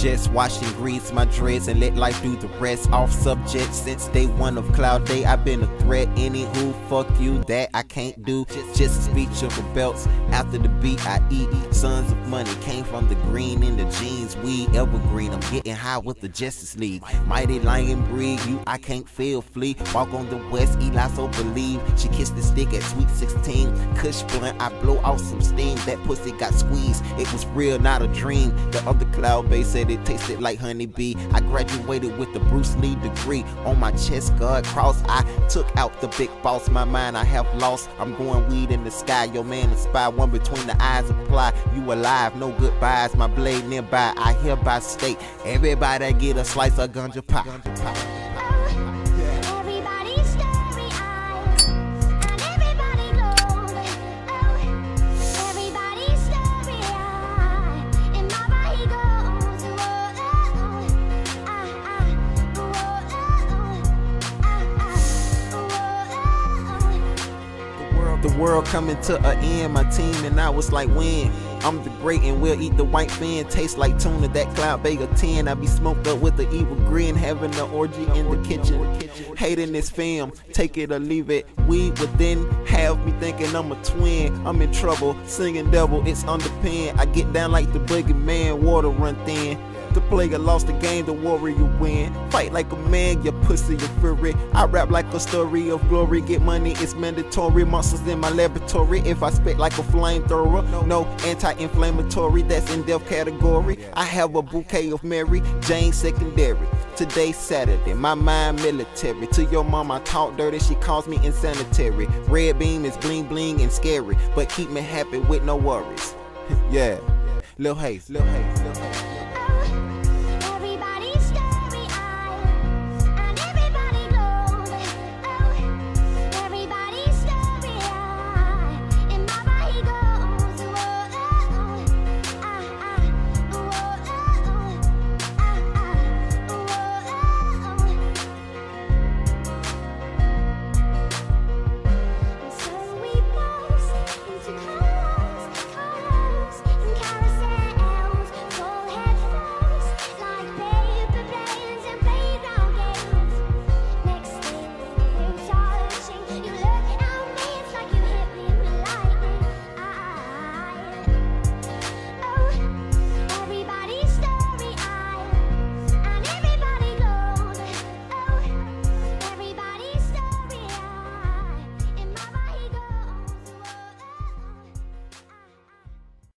Just and grease my dreads and let life do the rest. Off subject since day one of Cloud Day, I've been a threat. Anywho, fuck you, that I can't do. Just a speech of the belts. After the beat, I eat. Sons of money came from the green in the jeans. We evergreen. I'm getting high with the Justice League. Mighty lion breed, you I can't feel flee. Walk on the west, Eli so believe. She kissed the stick at sweet 16. Kush blunt, I blow out some steam. That pussy got squeezed. It was real, not a dream. The other cloud base said it tasted like honeybee. I graduated with the Bruce Lee degree on my chest guard cross. I took out the big boss. My mind I have lost. I'm going weed in the sky. Your man is spy. One between the eyes apply. You alive, no goodbyes. My blade nearby. I hereby state everybody get a slice of ganja pie. The world, coming to an end. My team and I was like, when? I'm the great and we'll eat the white fin. Taste like tuna, that cloud bagel 10. I be smoked up with the evil grin, having an orgy in the kitchen. Hating this film, take it or leave it. Weed within have me thinking I'm a twin. I'm in trouble, singing devil, it's underpinned. I get down like the boogeyman, water run thin. The player lost the game, the warrior win. Fight like a man, you pussy, you fury. I rap like a story of glory. Get money, it's mandatory. Monsters in my laboratory. If I spit like a flamethrower, no anti-inflammatory. That's in death category. I have a bouquet of Mary Jane secondary. Today's Saturday, my mind military. To your mom, I talk dirty, she calls me insanitary. Red beam is bling bling and scary, but keep me happy with no worries. yeah, Lil Haze, Lil Haze, Lil Haze.